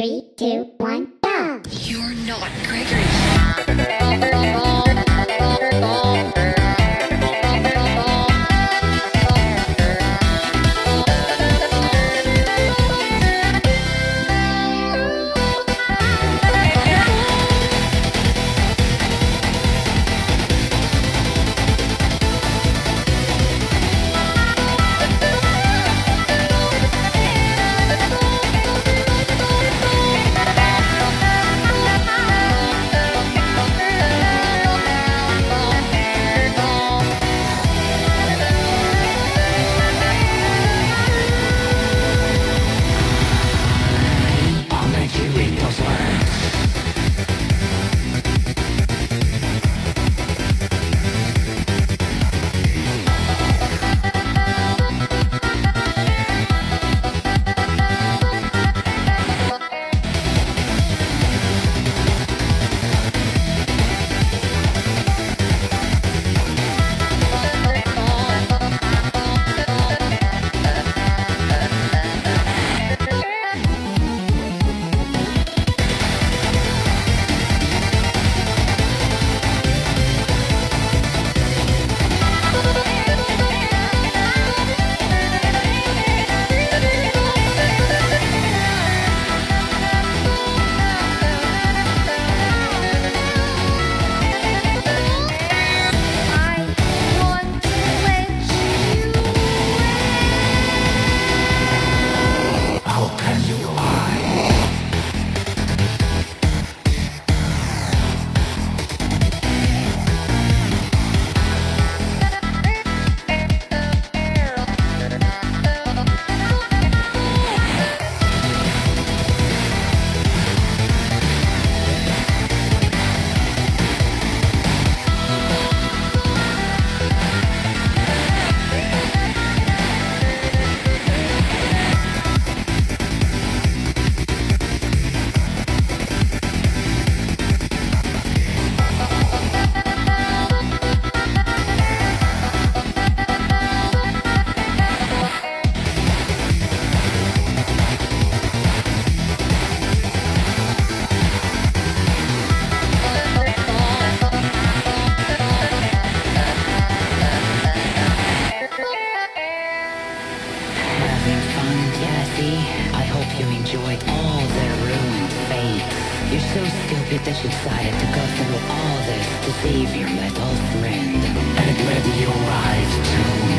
Three, two, one, go! You're not Gregory. You're so stupid that you decided to go through all this to save your little friend. And whether you arrived too